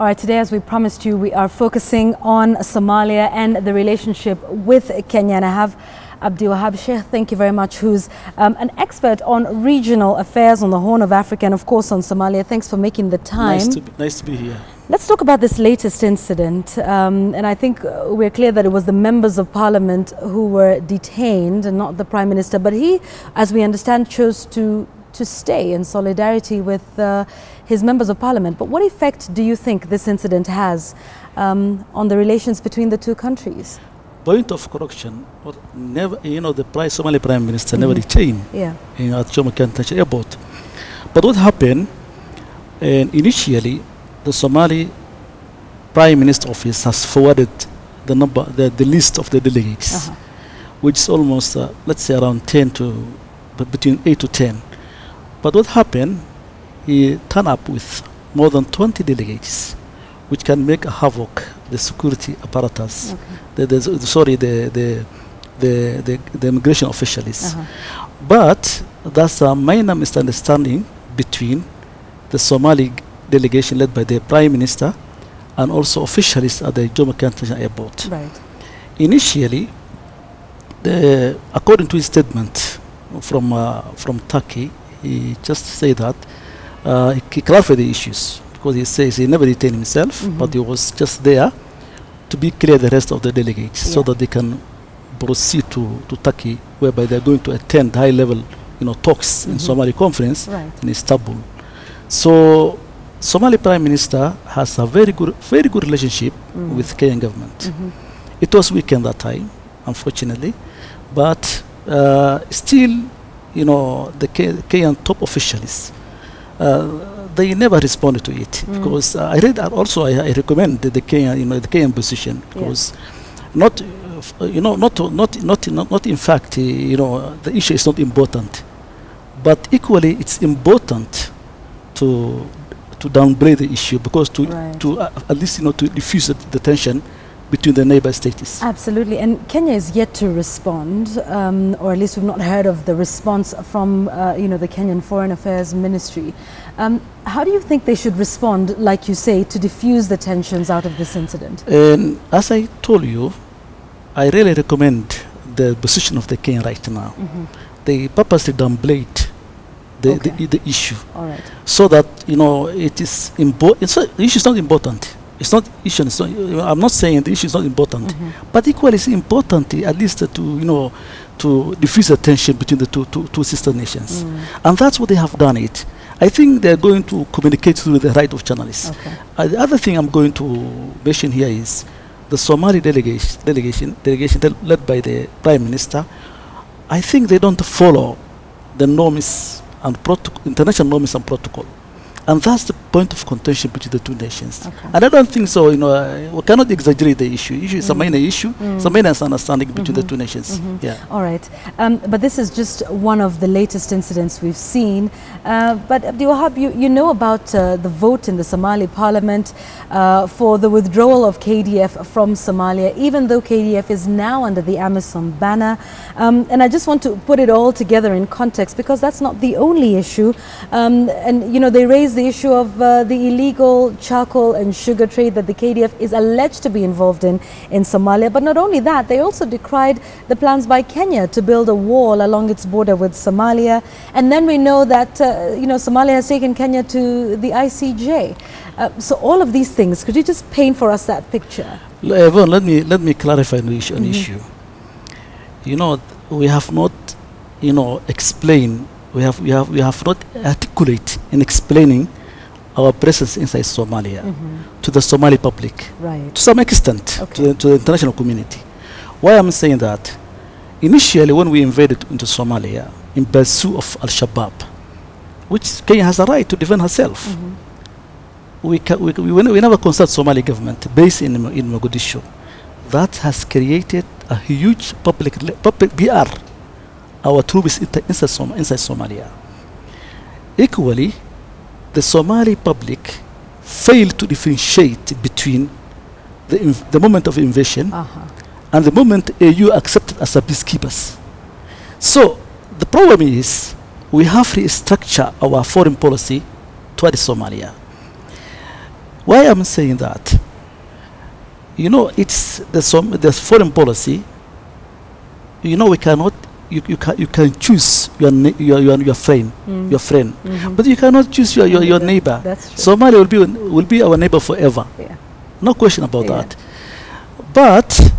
All right, today, as we promised you, we are focusing on Somalia and the relationship with Kenya. And I have Abdul Wahab Sheikh, thank you very much, who's um, an expert on regional affairs on the Horn of Africa and, of course, on Somalia. Thanks for making the time. Nice to be, nice to be here. Let's talk about this latest incident. Um, and I think we're clear that it was the members of parliament who were detained and not the prime minister. But he, as we understand, chose to, to stay in solidarity with uh, his members of parliament. But what effect do you think this incident has um, on the relations between the two countries? Point of correction, never, you know, the prime, Somali prime minister mm -hmm. never detained yeah. in, at Jomo Kenyatta airport. But what happened, and initially, the Somali prime minister office has forwarded the number, the, the list of the delegates, uh -huh. which is almost, uh, let's say, around 10 to, between 8 to 10. But what happened, he turned up with more than 20 delegates, which can make a havoc the security apparatus, okay. the, the, sorry, the, the, the, the, immigration officials. Uh -huh. But that's a minor misunderstanding between the Somali delegation led by the prime minister and also officials at the Jomo airport. Right. Initially, the, according to his statement from, uh, from Turkey, he just said that uh, he clarified the issues because he says he never detained himself, mm -hmm. but he was just there to be clear the rest of the delegates yeah. so that they can proceed to, to Turkey, whereby they're going to attend high level you know, talks mm -hmm. in mm-hmm. Somali conference right. in Istanbul. So Somali Prime Minister has a very good, very good relationship mm. with Kenyan government. Mm -hmm. It was weakened that time, unfortunately, but uh, still, you know, the Kenyan top officials uh, they never responded to it mm. because uh, I read also I, I, recommend the, the Kenyan you know the Kenyan position because yeah. not uh, you know not not not not, not in fact uh, you know the issue is not important but equally it's important to to downplay the issue because to right. to uh, at least you know to diffuse the, the tension between the neighbor states. Absolutely, and Kenya is yet to respond, um, or at least we've not heard of the response from, uh, you know, the Kenyan Foreign Affairs Ministry. Um, how do you think they should respond, like you say, to diffuse the tensions out of this incident? And as I told you, I really recommend the position of the Kenya right now. Mm -hmm. They purposely downplayed the, okay. the, the, issue, All right. so that you know it is important. The issue is not important it's not issue. It's not, I'm not saying the issue is not important, mm -hmm. but equally it's important at least to you know to diffuse the tension between the two, two, two sister nations, mm. and that's what they have done it. I think they're going to communicate through the right of journalists. Okay. Uh, the other thing I'm going to mention here is the Somali delegation, delegation, delegation led by the prime minister. I think they don't follow the norms and international norms and protocol. And that's the point of contention between the two nations. Okay. And I don't think so, you know, uh, we cannot exaggerate the issue. issue is mm. a minor issue, mm. it's a minor misunderstanding between mm -hmm. the two nations. -hmm. Yeah. All right. Um, but this is just one of the latest incidents we've seen. Uh, but Abdi Wahab, you, you know about uh, the vote in the Somali parliament uh, for the withdrawal of KDF from Somalia, even though KDF is now under the AMISOM banner. Um, and I just want to put it all together in context because that's not the only issue. Um, and, you know, they raised the issue of uh, the illegal charcoal and sugar trade that the KDF is alleged to be involved in in Somalia. But not only that, they also decried the plans by Kenya to build a wall along its border with Somalia. And then we know that, uh, you know, Somalia has taken Kenya to the ICJ. Uh, so all of these things, could you just paint for us that picture? Yvonne, let me, let me clarify an issue. An Mhm. issue. You know, we have not, you know, explained, we have, we have, we have not articulate in explaining our presence inside Somalia Mhm. to the Somali public Right. to some extent to, the, to the international community. Why I'm saying that? Initially, when we invaded into Somalia in pursuit of Al Shabaab, which Kenya has a right to defend herself, Mhm. we, ca- we, we, we never consult Somali government based in, in Mogadishu. That has created a huge public, public BR, our troops inside, Som- inside Somalia. Equally, the Somali public failed to differentiate between the, the moment of invasion Uh-huh. and the moment AU accepted as a peacekeepers. So the problem is we have to restructure our foreign policy towards Somalia. Why I'm saying that? You know, it's the, som- the foreign policy. You know, we cannot. You, you, can, you can choose your, your, your, your friend, Mm. your friend, Mhm. but you cannot choose your, your, your neighbor. That's true. Somalia will be will be our neighbor forever. yeah. No question about Yeah. that. But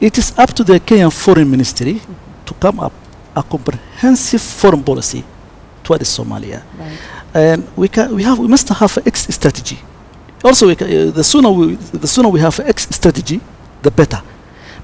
it is up to the Kenyan Foreign Ministry to come up a comprehensive foreign policy toward Somalia, Right. and we can we have we must have an exit strategy. Also, we ca- uh, the sooner we the sooner we have exit strategy, the better,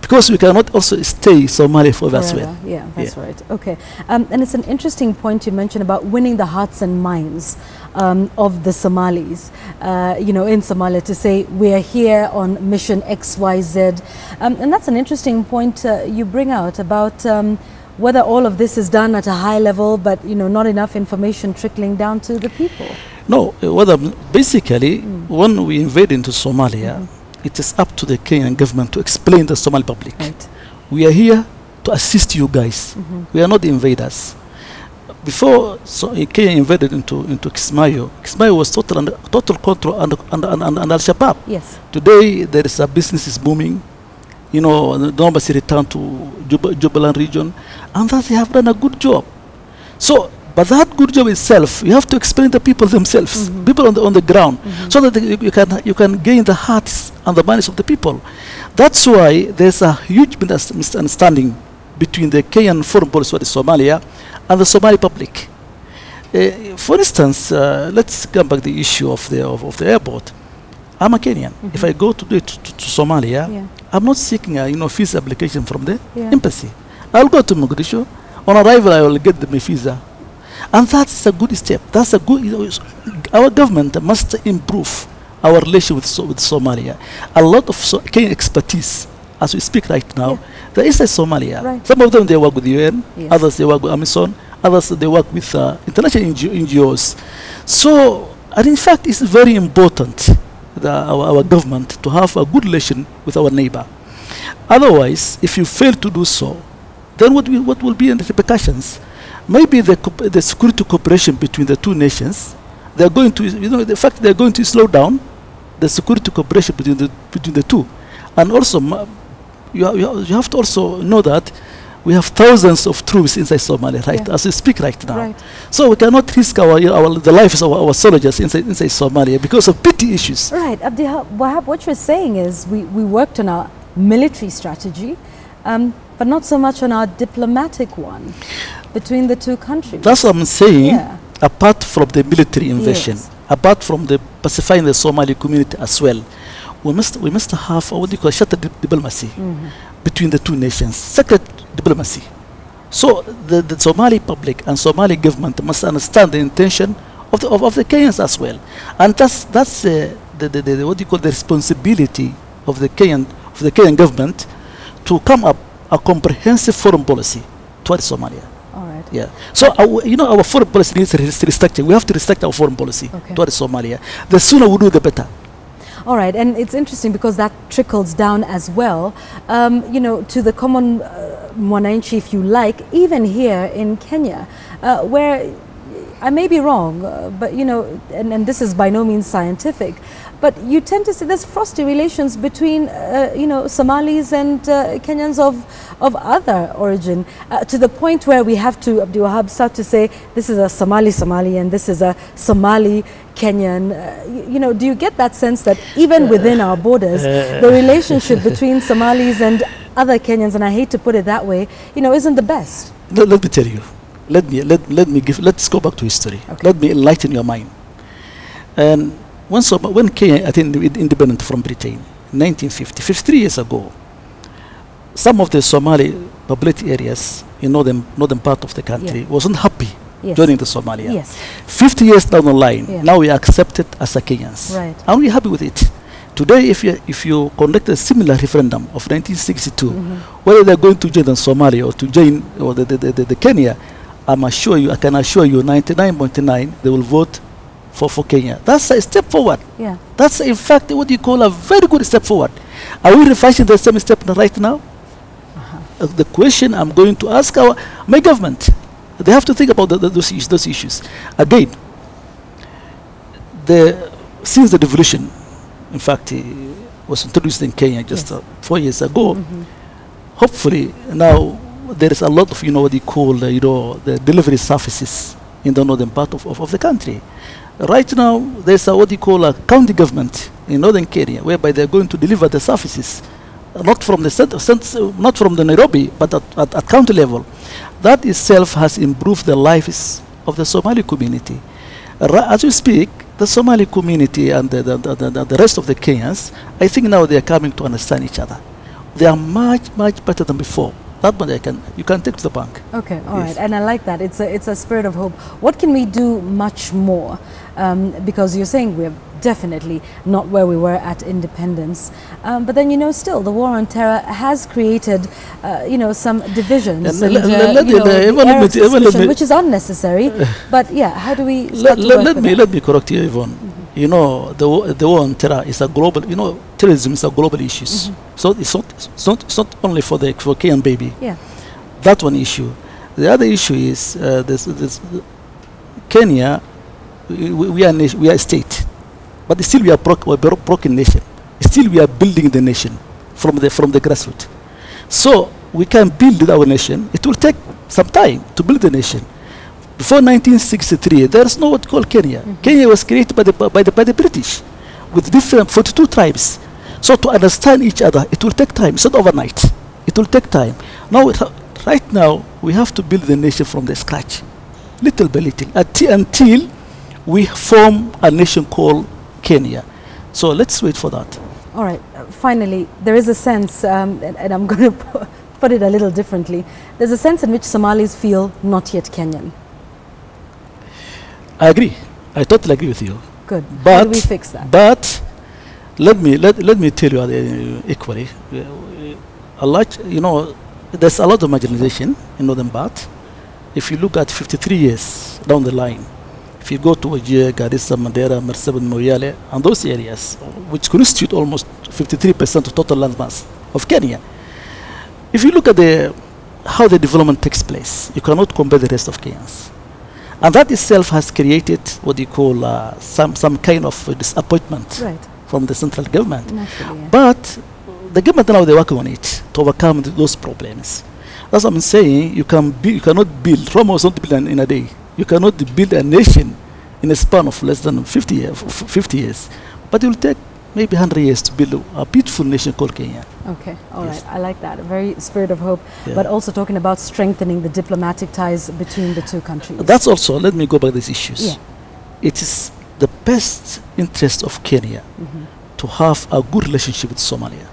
because we cannot also stay Somalia forever as well. Forever. Yeah, that's right. Okay. Um, and it's an interesting point you mentioned about winning the hearts and minds um, of the Somalis, uh, you know, in Somalia to say we are here on mission XYZ. Um, and that's an interesting point uh, you bring out about um, whether all of this is done at a high level, but, you know, not enough information trickling down to the people. No, uh, what basically, Mm. when we invade into Somalia, Mhm. It is up to the Kenyan government to explain to the Somali public. Right. We are here to assist you guys. Mhm. We are not the invaders. Before so, Kenya invaded into, into Kismayo, Kismayo was total, under, total control under, under, under, under Al Shabaab. Yes. Today, there is a business is booming. You know, the normalcy returned to Jub- Jubaland region, and that they have done a good job. So, but that good job itself, you have to explain to people themselves, Mhm. people on the, on the ground, Mhm. so that you, you can you can gain the hearts and the minds of the people. That's why there's a huge misunderstanding between the Kenyan foreign policy of Somalia and the Somali public. Uh, for instance, uh, let's come back to the issue of the of, of the airport. I'm a Kenyan. If Mhm. I go to, the, to, to Somalia, Yeah. I'm not seeking a you know visa application from the Yeah. embassy. I'll go to Mogadishu. On arrival, I will get the, my visa, and that's a good step. That's a good. You know, our government must improve our relation with so, with Somalia. A lot of so, Kenyan expertise, as we speak right now, Yeah. there is a Somalia. Right. Some of them they work with the UN, Yes. others they work with AMISOM, others they work with uh, international NGO, NGOs. So, and in fact, it's very important that our, our government to have a good relation with our neighbor. Otherwise, if you fail to do so, then what will, what will be the repercussions? Maybe the, the security cooperation between the two nations, they're going to, you know, the fact they're going to slow down the security cooperation between the, between the two. And also, you, ha- you, you have to also know that we have thousands of troops inside Somalia, right, Yeah. as we speak right now. Right. So we cannot risk our, our the lives of our, our soldiers inside, inside Somalia because of petty issues. Right, Abdi Wahab, what you're saying is we, we worked on our military strategy, um, but not so much on our diplomatic one between the two countries. That's what I'm saying. Yeah. Apart from the military invasion, Yes. Apart from the pacifying the Somali community as well, we must we must have what do you call shattered dip- diplomacy Mhm. between the two nations, secret diplomacy. So the, the Somali public and Somali government must understand the intention of the of, of the Kenyans as well, and that's that's uh, the, the, the what do you call the responsibility of the Kenyan of the Kenyan government to come up a comprehensive foreign policy towards Somalia. Yeah. So our, you know our foreign policy needs res- restructuring. We have to restructure our foreign policy Okay. towards Somalia. The sooner we do, the better. All right, and it's interesting because that trickles down as well, um, you know, to the common uh, mwananchi, if you like, even here in Kenya, uh, where I may be wrong, uh, but you know, and, and this is by no means scientific, but you tend to see there's frosty relations between, uh, you know, Somalis and uh, Kenyans of, of other origin, uh, to the point where we have to, Abdul Wahab, start to say this is a Somali Somali and this is a Somali Kenyan. Uh, you, you know, do you get that sense that even within our borders, the relationship between Somalis and other Kenyans, and I hate to put it that way, you know, isn't the best? Let, let me tell you. Let me let, let me give. Let's go back to history. Okay. Let me enlighten your mind. And when Soma, when Kenya attained in- independent from Britain, 1950, 53 years ago, some of the Somali populated areas in northern northern part of the country Yeah. wasn't happy Yes. joining the Somalia. Yes. 50 years down the line, Yeah. now we are accepted as a Kenyans. Right. And we're happy with it. Today, if you, if you conduct a similar referendum of 1962, Mhm. whether they're going to join the Somalia or to join or the, the, the, the Kenya, I'm assure you, I can assure you, 99.9, they will vote for, for Kenya. That's a step forward. Yeah. That's in fact what you call a very good step forward. Are we reversing the same step right now? Uh, the question I'm going to ask our my government, they have to think about the, the, those, issues, those issues. Again, the since the devolution, in fact, it was introduced in Kenya just Yes. uh, four years ago. Mhm. Hopefully, now there is a lot of you know what you call uh, you know the delivery services in the northern part of, of, of the country. Right now, there's a what you call a county government in northern Kenya, whereby they're going to deliver the services, uh, not from the center, cent- not from the Nairobi, but at, at, at county level. That itself has improved the lives of the Somali community. As we speak, the Somali community and the, the, the, the, the rest of the Kenyans, I think now they are coming to understand each other. They are much, much better than before. That one I can, you can take to the bank. Okay, all right, Yes. and I like that. It's a it's a spirit of hope. What can we do much more? Um, because you're saying we're definitely not where we were at independence, um, but then you know still the war on terror has created uh, you know some divisions And uh, let- let you me- know, the- the even let me- even let me- which is unnecessary. but yeah, how do we Let, start let, work let me let me correct you, Yvonne. You know, the the war on terror is a global. You know, terrorism is a global issue. So it's not it's not it's not only for the for Kenyan baby. Yeah. That one issue. The other issue is uh, this, this Kenya. We, we we are nation, we are a state, but still we are broke, we're bro- broken nation. Still we are building the nation from the from the grassroots. So we can build our nation. It will take some time to build the nation. Before 1963, there's no what called Kenya. Kenya was created by the, by, the, by the British with different 42 tribes. So to understand each other, it will take time. It's not overnight. It will take time. Now, right now, we have to build the nation from the scratch, little by little, until, until we form a nation called Kenya. So let's wait for that. All right. uh, Finally, there is a sense, um, and, and I'm going to put it a little differently. There's a sense in which Somalis feel not yet Kenyan. I agree. I totally agree with you. Good. How But do we fix that? But let me let, let me tell you uh, equally, a lot you know, there's a lot of marginalization in northern part. If you look at 53 years down the line, if you go to Wajir, Garissa, Mandera, Marsabit, Moyale, and those areas, which constitute almost 53% of total land mass of Kenya, if you look at the how the development takes place, you cannot compare the rest of Kenyans. And that itself has created what you call uh, some, some kind of uh, disappointment Right. from the central government. Naturally, yeah. But the government now they're working on it to overcome th- those problems. That's what I'm saying. You can build, you cannot build. Rome was not built in a day. You cannot build a nation in a span of less than 50 years. 50 years. But it will take maybe 100 years to build a, beautiful nation called Kenya. Okay, all right. Yes. I like that. A very spirit of hope, Yeah. but also talking about strengthening the diplomatic ties between the two countries. That's also. Let me go back to these issues. Yeah. It is the best interest of Kenya Mhm. to have a good relationship with Somalia.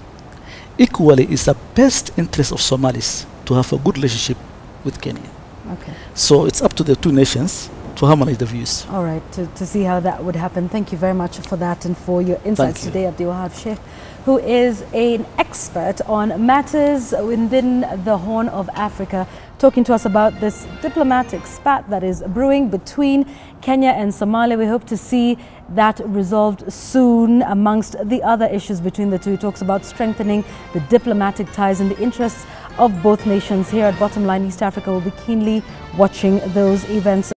Equally, it's the best interest of Somalis to have a good relationship with Kenya. Okay. So it's up to the two nations to harmonize the views. All right, to, to see how that would happen. Thank you very much for that and for your insights you. today, Abdul Wahab Sheikh, who is an expert on matters within the Horn of Africa, talking to us about this diplomatic spat that is brewing between Kenya and Somalia. We hope to see that resolved soon amongst the other issues between the two. He talks about strengthening the diplomatic ties and the interests of both nations. Here at Bottomline East Africa, we'll be keenly watching those events.